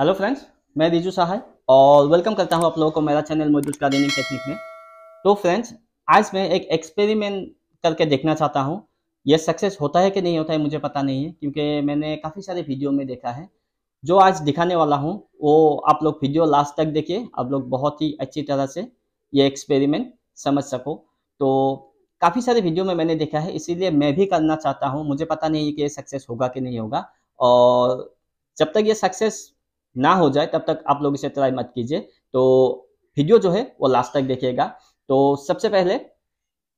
Hello friends मैं रिजू सहाय और welcome करता हूँ आप लोगों को मेरा चैनल मॉड्यूल्स गार्डनिंग टेक्निक में। तो फ्रेंड्स आज मैं एक एक्सपेरिमेंट करके देखना चाहता हूँ। ये सक्सेस होता है कि नहीं होता है मुझे पता नहीं है, क्योंकि मैंने काफ़ी सारे वीडियो में देखा है। जो आज दिखाने वाला हूँ, वो आप लोग वीडियो लास्ट तक देखिए, आप लोग बहुत ही अच्छी तरह से ये एक्सपेरिमेंट समझ सको। तो काफ़ी सारे वीडियो में मैंने देखा है, इसीलिए मैं भी करना चाहता हूँ। मुझे पता नहीं है कि ये सक्सेस होगा कि नहीं होगा और जब तक ये सक्सेस ना हो जाए, तब तक आप लोग इसे ट्राई मत कीजिए। तो वीडियो जो है, वो लास्ट तक देखिएगा। तो सबसे पहले,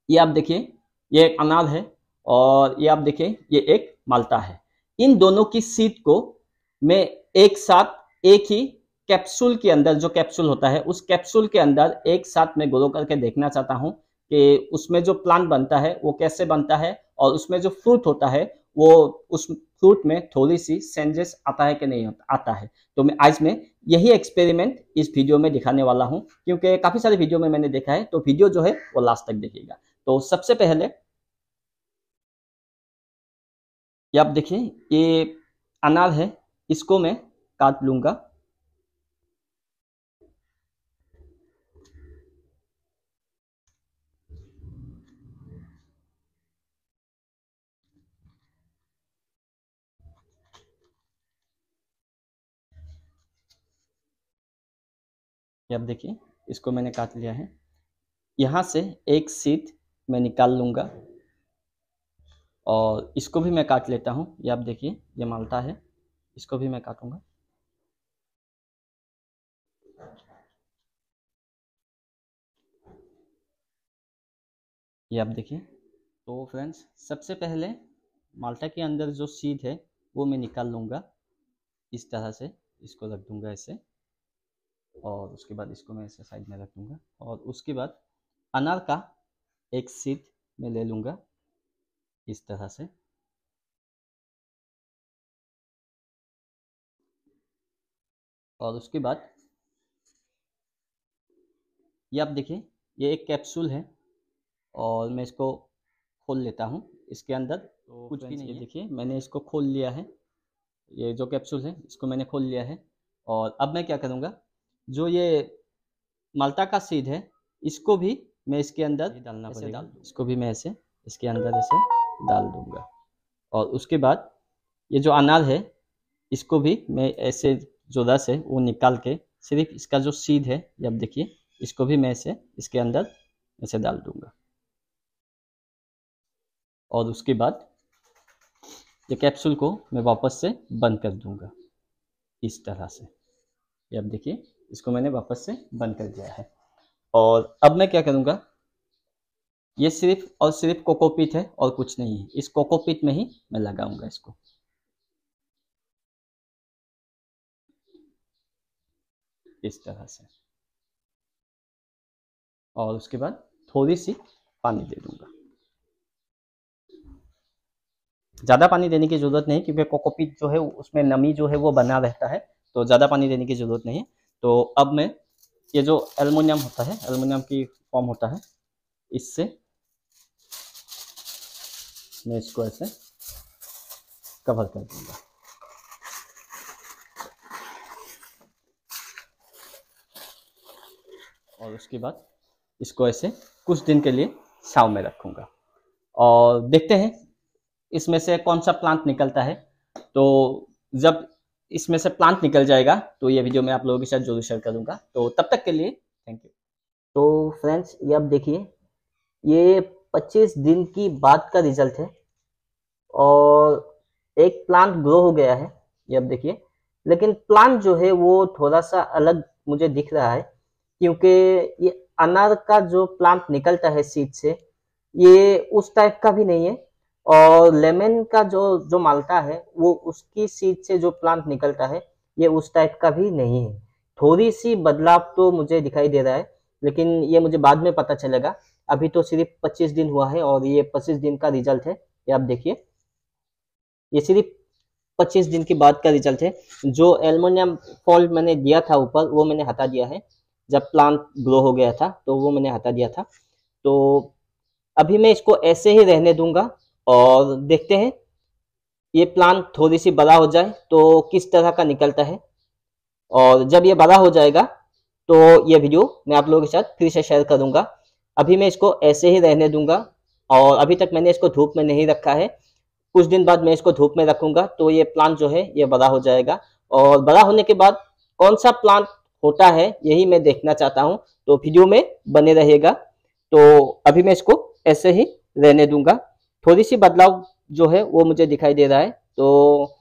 ये आप देखिए, ये एक अनार है और ये आप देखिए, ये एक माल्टा है। इन दोनों की सीट को मैं एक साथ, एक ही कैप्सूल के अंदर, जो कैप्सूल होता है, उस कैप्सूल के अंदर एक साथ में ग्रो करके देखना चाहता हूँ कि उसमें जो प्लांट बनता है, वो कैसे बनता है और उसमें जो फ्रूट होता है वो उस फ्रूट में थोड़ी सी सेंजेस आता है कि नहीं आता है। तो मैं आज में यही एक्सपेरिमेंट इस वीडियो में दिखाने वाला हूँ, क्योंकि काफ़ी सारे वीडियो में मैंने देखा है तो वीडियो जो है वो लास्ट तक देखेगा तो सबसे पहले ये आप देखिए, ये अनार है, इसको मैं काट लूँगा। ये आप देखिए, इसको मैंने काट लिया है। यहाँ से एक सीट मैं निकाल लूँगा और इसको भी मैं काट लेता हूँ। ये आप देखिए, ये माल्टा है, इसको भी मैं काटूँगा। ये आप देखिए तो फ्रेंड्स, सबसे पहले माल्टा के अंदर जो सीड है, वो मैं निकाल लूँगा। इस तरह से इसको रख दूँगा ऐसे। और उसके बाद इसको मैं ऐसे साइड में रख दूँगा और उसके बाद अनार का एक सीट मैं ले लूँगा इस तरह से। और उसके बाद ये आप देखिए ये एक कैप्सूल है और मैं इसको खोल लेता हूँ। इसके अंदर तो कुछ भी नहीं देखिए मैंने इसको खोल लिया है। ये जो कैप्सूल है इसको मैंने खोल लिया है। और अब मैं क्या करूँगा जो ये माल्टा का सीड है इसको भी मैं इसके अंदर डालना पड़ेगा। इसको भी मैं ऐसे इसके अंदर ऐसे डाल दूँगा। और उसके बाद ये जो अनार है इसको भी मैं ऐसे जो रस है वो निकाल के सिर्फ़ इसका जो सीड है जब देखिए इसको भी मैं ऐसे इसके अंदर ऐसे डाल दूँगा। और उसके बाद ये कैप्सूल को मैं वापस से बंद कर दूँगा इस तरह से। ये अब देखिए इसको मैंने वापस से बंद कर दिया है। और अब मैं क्या करूँगा? ये सिर्फ़ और सिर्फ़ कोकोपीट है और कुछ नहीं है। इस कोकोपीट में ही मैं लगाऊँगा इसको। इस तरह से। और उसके बाद थोड़ी सी पानी दे दूँगा। ज़्यादा पानी देने की ज़रूरत नहीं, क्योंकि कोकोपीट जो है, उसमें नमी जो है, वो बना रहता है। तो ज़्यादा पानी देने की ज़रूरत नहीं है। तो अब मैं ये जो एलुमिनियम होता है एलुमिनियम की फॉर्म होता है, इससे मैं इसको ऐसे कवर कर दूँगा। और उसके बाद इसको ऐसे कुछ दिन के लिए छाव में रखूँगा। और देखते हैं इसमें से कौन सा प्लांट निकलता है। तो जब इसमें से प्लांट निकल जाएगा तो ये वीडियो मैं आप लोगों के साथ ज़रूर शेयर करूँगा। तो तब तक के लिए थैंक यू तो फ्रेंड्स ये अब देखिए, ये 25 दिन की बाद का रिज़ल्ट है और एक प्लांट ग्रो हो गया है, ये अब देखिए। लेकिन प्लांट जो है, वो थोड़ा सा अलग मुझे दिख रहा है, क्योंकि ये अनार का जो प्लांट निकलता है सीड से, ये उस टाइप का भी नहीं है। और लेमन का जो जो माल्टा है, वो उसकी सीड से जो प्लांट निकलता है, ये उस टाइप का भी नहीं है। थोड़ी सी बदलाव तो मुझे दिखाई दे रहा है, लेकिन ये मुझे बाद में पता चलेगा। अभी तो सिर्फ़ 25 दिन हुआ है और ये 25 दिन का रिज़ल्ट है। ये आप देखिए। ये सिर्फ़ 25 दिन के बाद का रिज़ल्ट है। जो एल्मोनियम फॉल्ट मैंने दिया था ऊपर, वो मैंने हटा दिया है। जब प्लांट ग्रो हो गया था तो वो मैंने हटा दिया था। तो अभी मैं इसको ऐसे ही रहने दूँगा। और देखते हैं, ये प्लांट थोड़ी सी बड़ा हो जाए तो किस तरह का निकलता है। और जब ये बड़ा हो जाएगा तो ये वीडियो मैं आप लोगों के साथ फिर से शेयर करूँगा। अभी मैं इसको ऐसे ही रहने दूँगा और अभी तक मैंने इसको धूप में नहीं रखा है। कुछ दिन बाद मैं इसको धूप में रखूँगा तो ये प्लांट जो है, ये बड़ा हो जाएगा। और बड़ा होने के बाद कौन सा प्लांट होता है, यही मैं देखना चाहता हूँ। तो वीडियो में बने रहेगा तो अभी मैं इसको ऐसे ही रहने दूँगा। थोड़ी सी बदलाव जो है, वो मुझे दिखाई दे रहा है। तो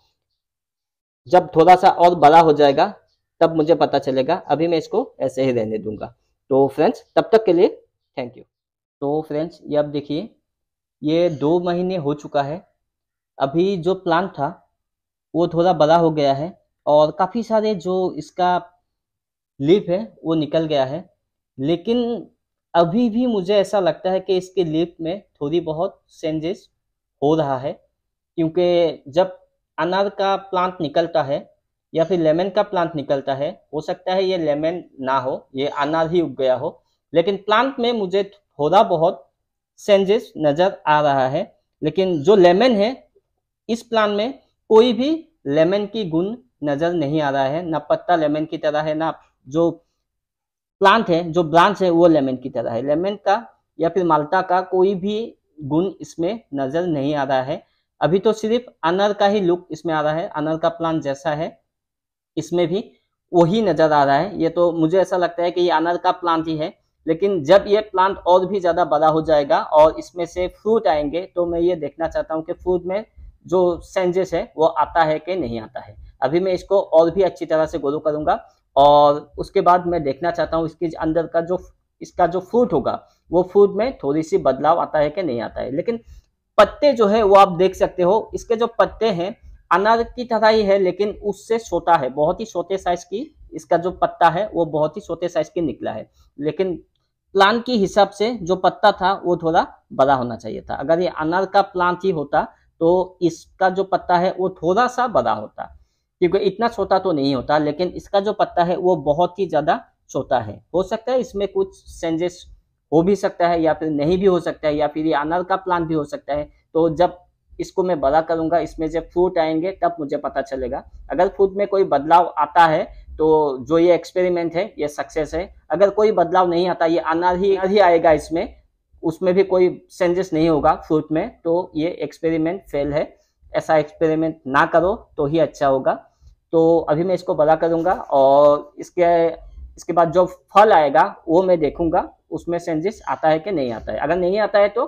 जब थोड़ा सा और बड़ा हो जाएगा, तब मुझे पता चलेगा। अभी मैं इसको ऐसे ही रहने दूँगा। तो फ्रेंड्स, तब तक के लिए थैंक यू। तो फ्रेंड्स, ये अब देखिए, ये दो महीने हो चुका है। अभी जो प्लांट था, वो थोड़ा बड़ा हो गया है और काफ़ी सारे जो इसका लीफ है, वो निकल गया है। लेकिन अभी भी मुझे ऐसा लगता है कि इसके लीफ में थोड़ी बहुत चेंजेस हो रहा है, क्योंकि जब अनार का प्लांट निकलता है या फिर लेमन का प्लांट निकलता है, हो सकता है ये लेमन ना हो, ये अनार ही उग गया हो, लेकिन प्लांट में मुझे थोड़ा बहुत चेंजेस नज़र आ रहा है। लेकिन जो लेमन है, इस प्लांट में कोई भी लेमन की गुण नज़र नहीं आ रहा है, ना पत्ता लेमन की तरह है, ना जो प्लांट है, जो ब्रांच है, वो लेमन की तरह है। लेमन का या फिर माल्टा का कोई भी गुण इसमें नज़र नहीं आ रहा है। अभी तो सिर्फ़ अनर का ही लुक इसमें आ रहा है। अनर का प्लांट जैसा है, इसमें भी वही नज़र आ रहा है। ये तो मुझे ऐसा लगता है कि ये अनर का प्लांट ही है, लेकिन जब ये प्लांट और भी ज़्यादा बड़ा हो जाएगा और इसमें से फ्रूट आएँगे तो मैं ये देखना चाहता हूँ कि फ्रूट में जो सेंजेस है, वो आता है कि नहीं आता है। अभी मैं इसको और भी अच्छी तरह से ग्रो करूँगा। और उसके बाद मैं देखना चाहता हूँ इसके अंदर का जो, इसका जो फ्रूट होगा, वो फ्रूट में थोड़ी सी बदलाव आता है कि नहीं आता है। लेकिन पत्ते जो है, वो आप देख सकते हो, इसके जो पत्ते हैं, अनार की तरह ही है, लेकिन उससे छोटा है। बहुत ही छोटे साइज़ की, इसका जो पत्ता है, वो बहुत ही छोटे साइज़ की निकला है। लेकिन प्लांट के हिसाब से जो पत्ता था, वो थोड़ा बड़ा होना चाहिए था। अगर ये अनार का प्लांट ही होता तो इसका जो पत्ता है, वो थोड़ा सा बड़ा होता। क्योंकि इतना छोटा तो नहीं होता, लेकिन इसका जो पत्ता है वो बहुत ही ज़्यादा छोटा है। हो सकता है इसमें कुछ चेंजेस हो भी सकता है या फिर नहीं भी हो सकता है या फिर ये अनार का प्लांट भी हो सकता है। तो जब इसको मैं बड़ा करूँगा, इसमें जब फ्रूट आएँगे, तब मुझे पता चलेगा। अगर फ्रूट में कोई बदलाव आता है तो जो ये एक्सपेरिमेंट है, ये सक्सेस है। अगर कोई बदलाव नहीं आता, ये अनार ही ही आएगा इसमें, उसमें भी कोई चेंजेस नहीं होगा फ्रूट में तो ये एक्सपेरिमेंट फेल है। ऐसा एक्सपेरिमेंट ना करो तो ही अच्छा होगा। तो अभी मैं इसको बड़ा करूँगा और इसके इसके बाद जो फल आएगा, वो मैं देखूँगा, उसमें चेंजेस आता है कि नहीं आता है। अगर नहीं आता है तो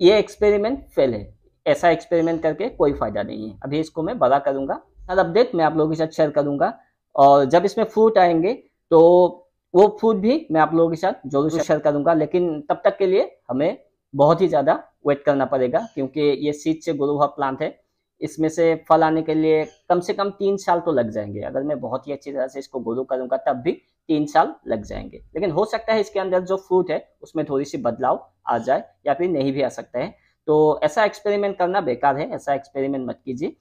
ये एक्सपेरिमेंट फेल है। ऐसा एक्सपेरिमेंट करके कोई फ़ायदा नहीं है। अभी इसको मैं बड़ा करूँगा। हर अपडेट मैं आप लोगों के साथ शेयर करूँगा। और जब इसमें फ्रूट आएँगे तो वो फ्रूट भी मैं आप लोगों के साथ ज़रूर शेयर करूँगा। लेकिन तब तक के लिए हमें बहुत ही ज़्यादा वेट करना पड़ेगा, क्योंकि ये सीड से ग्रो प्लांट है। इसमें से फल आने के लिए कम से कम तीन साल तो लग जाएँगे। अगर मैं बहुत ही अच्छी तरह से इसको ग्रो करूँगा, तब भी तीन साल लग जाएँगे। लेकिन हो सकता है इसके अंदर जो फ्रूट है, उसमें थोड़ी सी बदलाव आ जाए या फिर नहीं भी आ सकता है। तो ऐसा एक्सपेरिमेंट करना बेकार है, ऐसा एक्सपेरिमेंट मत कीजिए।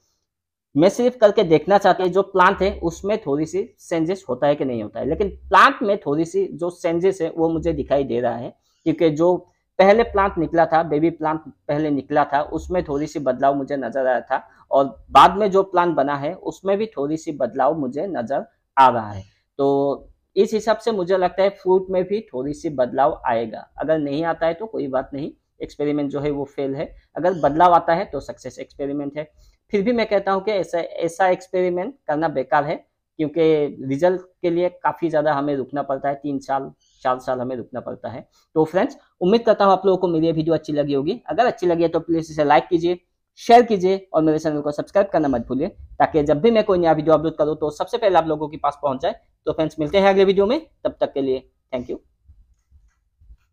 मैं सिर्फ़ करके देखना चाहती हूँ, जो प्लांट है, उसमें थोड़ी सी चेंजेस होता है कि नहीं होता है। लेकिन प्लांट में थोड़ी सी जो चेंजेस है, वो मुझे दिखाई दे रहा है, क्योंकि जो पहले प्लांट निकला था बेबी प्लांट पहले निकला था, उसमें थोड़ी सी बदलाव मुझे नज़र आया था और बाद में जो प्लांट बना है, उसमें भी थोड़ी सी बदलाव मुझे नज़र आ रहा है। तो इस हिसाब से मुझे लगता है फ्रूट में भी थोड़ी सी बदलाव आएगा। अगर नहीं आता है तो कोई बात नहीं एक्सपेरिमेंट जो है वो फेल है। अगर बदलाव आता है तो सक्सेस एक्सपेरिमेंट है। फिर भी मैं कहता हूँ कि ऐसा ऐसा एक्सपेरिमेंट करना बेकार है। क्योंकि रिज़ल्ट के लिए काफ़ी ज़्यादा हमें रुकना पड़ता है, तीन साल, चार साल हमें रुकना पड़ता है। तो फ्रेंड्स उम्मीद करता हूँ आप लोगों को मेरी वीडियो अच्छी लगी होगी। अगर अच्छी लगी है तो प्लीज़ इसे लाइक कीजिए शेयर कीजिए और मेरे चैनल को सब्सक्राइब करना मत भूलिए, ताकि जब भी मैं कोई नया वीडियो अपलोड करूँ तो सबसे पहले आप लोगों के पास पहुँच जाए। तो फ्रेंड्स मिलते हैं अगले वीडियो में, तब तक के लिए थैंक यू